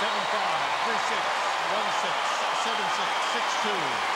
7-5, 3-6, 1-6, 7-6, 6-2.